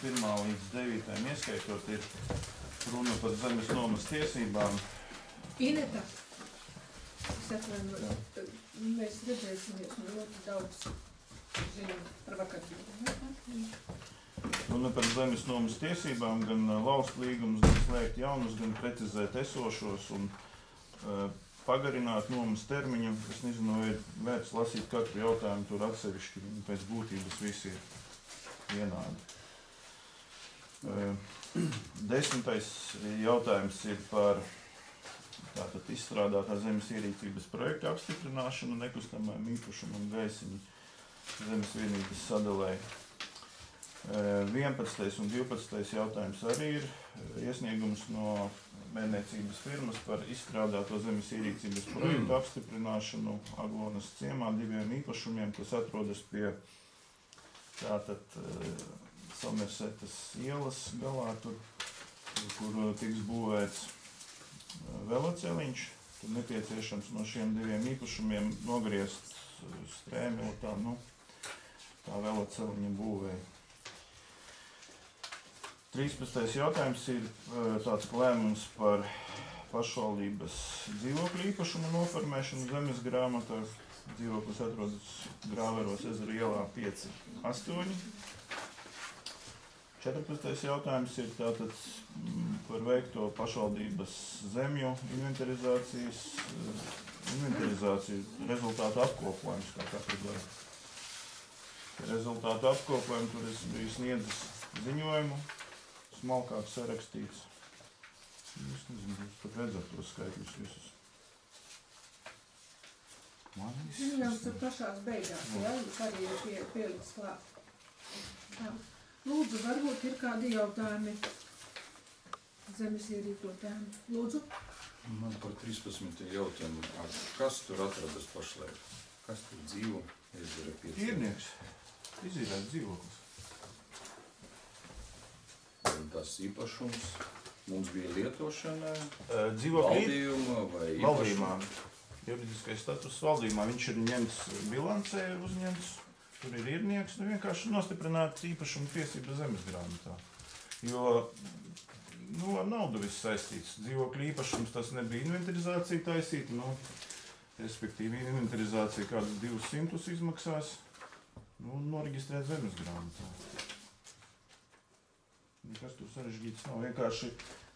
1. līdz 9. ieskaitot, ir runa par zemes nomas tiesībām. Ineta. Es atvainojos. Mēs redzēsimies no ļoti daudz zinām par vakardību. Runa par zemes nomas tiesībām, gan ā, lauzt līgumus, gan slēgt jaunus, gan precizēt esošos un uh, pagarināt nomas termiņu. Es nezinu, vai ir vērts lasīt katru jautājumu tur atsevišķi, pēc būtības visi ir vienādi. Uh, desmitais jautājums ir par tātad izstrādātā zemes ierīcības projekta apstiprināšanu nekustamajam īpašumam gaisiņu zemes vienības sadalē. Eh, 11. un 12. jautājums arī ir eh, iesniegums no mēmniecības firmas par izstrādāto zemes ierīcības projektu apstiprināšanu Aglonas ciemā diviem īpašumiem, kas atrodas pie tātad Somersetas ielas galā, tur, kur eh, tiks būvēts eh, veloceliņš. Tur nepieciešams no šiem diviem īpašumiem nogriezt eh, strēmi, lai tā, nu, tā veloceliņa būvēja. 13. jautājums ir tāds lēmums par pašvaldības dzīvokļu īpašumu noformēšanu zemes grāmatā. Dzīvoklis atrodas Grāveros ezera ielā 5, 8. 14. jautājums ir tātad mm, par veikto pašvaldības zemju inventarizācijas, eh, inventarizāciju rezultātu apkopojums kā katru gadu. Rezultātu apkopojumu tur es biju sniedzis ziņojumu, smalkāk sarakstīts. Es nezinu, jūs pat redzat tos skaitļus visus. Man Ziņojums ir pašās beigās, jā, jūs arī ir pie, pieliks klāt. Tā. Lūdzu, varbūt ir kādi jautājumi zemes ierīkotājiem. Lūdzu, Man par 13. jautājumu, ar kas tur atrodas pašlaik? Kas tur dzīvo? Ezera pieci. Tirnieks, izīrēt dzīvoklis. Un tas īpašums mums bija lietošanā, Dzīvokļi valdījumā vai valdījumā. Juridiskais status valdījumā. Viņš ir ņemts bilancē, uzņemts. Tur ir īrnieks, nu vienkārši nostiprināt īpašumu tiesību zemes grāmatā. Jo nu, ar naudu viss saistīts. Dzīvokļu īpašums tas nebija inventarizācija taisīta. Nu, respektīvi, inventarizācija kādus 200 izmaksās. Nu, noreģistrēt zemes grāmatā. Nekas tur sarežģīts nav. Vienkārši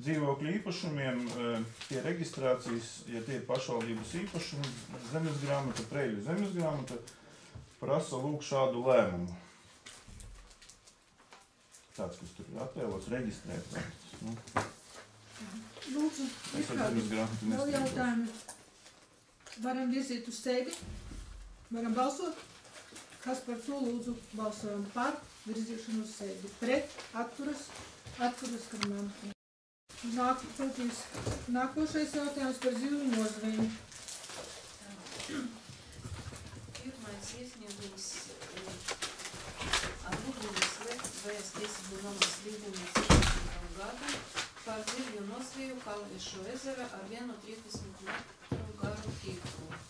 dzīvokļu īpašumiem eh, tie reģistrācijas, ja tie ir pašvaldības īpašumi, zemes grāmata, preļu zemes grāmata, prasa lūk šādu lēmumu. Tāds, kas tur ir attēlots, reģistrēt. Nu, lūdzu, es grāmatu vēl jautājumi? Varam virzīt uz sēdi? Varam balsot? Kas par to lūdzu balsojam par virzīšanu uz sēdi? Pret, atturas, atturas, kad man. Nākošais, nākošais jautājums par zivju nozveju. Pirmais iesniegums ar lūgumu slēgt vēs tiesību nomas līgumu 16. gadu par zivju nosviju Kalvišu ezera ar vienu 30 metru garu tīklu.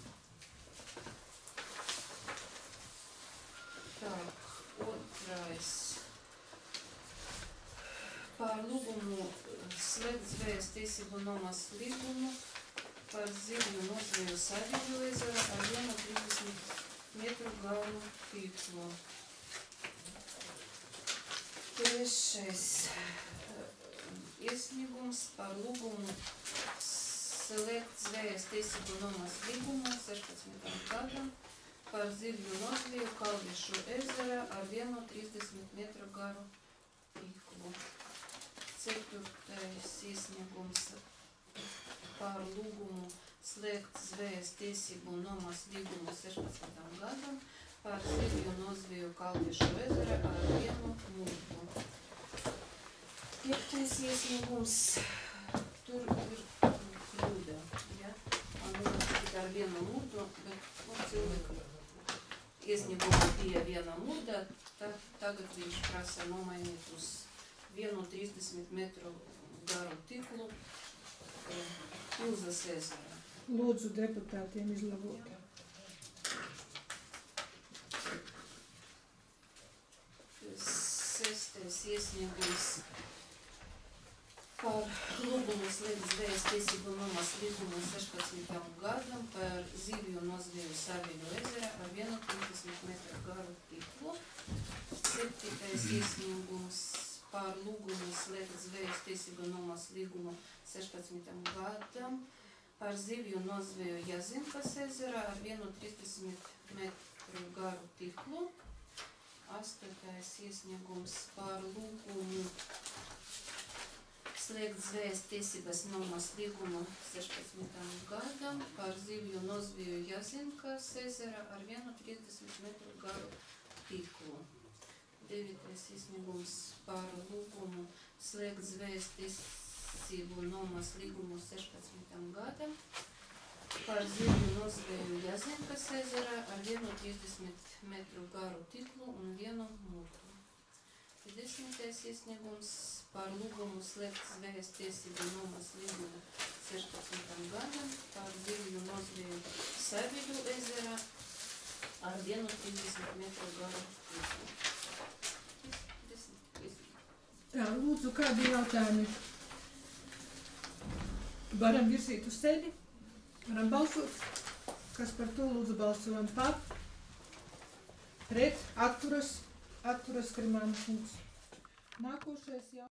Tā, otrais. Par lūgumu slēgt zvējas tiesību nomas līgumu par zivju nozveju Saļģu ezera ar vienu 30 metru garu tīklu. Trešais eh, iesniegums par lūgumu slēgt zvējas tiesību nomas līgumu 16. gadam par zivju nozveju Kalvišu ezera ar vienu 30 metru garu tīklu. Ceturtais iesniegums par lūgumu slēgt zvējas tiesību nomas līgumu 16. gadam par zivju nozveju Kalviešu ezera ar vienu mūžu. Piektais iesniegums, tur ir kļūda, ja? Man ka tikai ar vienu mūrdu, bet nu, cilvēku iesnieguma bija viena tad tagad viņš prasa nomainīt uz vienu 30 metru garu tiklu Ilzas ezera. Lūdzu deputātiem izlabot. Sestais iesniegums par lūgumu slēgt zvejas tiesību nomas līgumu 16. gadam par zivju nozviju Saviļu ezera ar 1,30 metru garu tīklu. Septītais iesniegums par lūgumu slēgt zvejas tiesību nomas līgumu 16. gadam par zivju nozviju Jazinkas ezera ar 1,30 metru garu tīklu. Astotais iesniegums par lūgumu slēgt zvējas tiesības nomas līgumu 16. gadam par zivju nozviju Jazinkas ezera ar 1,30 metru garu tīklu. Devītais iesniegums par lūgumu slēgt zvējas tiesību nomas līgumu 16. gadam par zivju nozviju Jazinkas ezera ar 1,30 metru garu tīklu un vienu mūtu. Desmitais iesniegums par lūgumu slēgt zvejas tiesību nomas līgumu 16. gadam par zivju nozviju Saviļu ezerā ar 1,30 metru garu iesniegumi. Tā, lūdzu, kādi jautājumi? Varam virzīt uz sēdi, varam balsot. Kas par to lūdzu balsojam par? Pret, atturas, atturas Krimāna kungs. Nākošais jau.